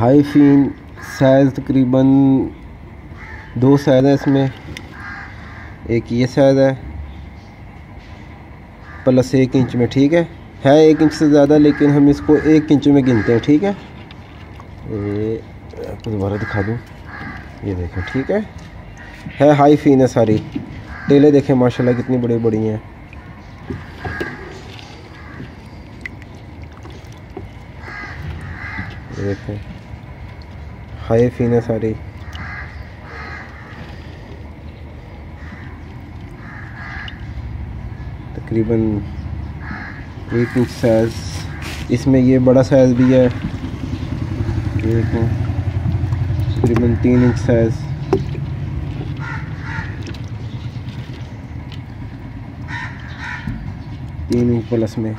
High फीन size तकरीबन दो size है इसमें। एक ये साइज़ है, प्लस एक इंच में, ठीक है? है एक इंच से ज़्यादा, लेकिन हम इसको एक इंच में गिनते हैं, ठीक है? ये आपको दोबारा दिखा दूँ। ये देखें, ठीक है? है हाई फीन है सारी। टेले देखें, माशाल्लाह कितनी बड़ी बड़ी हैं। देखें। हाई फीन है सारी। तकरीबन एक इंच साइज़ इसमें ये बड़ा साइज़ भी है। एक तकरीबन तीन इंच साइज़ तीन इंच प्लस में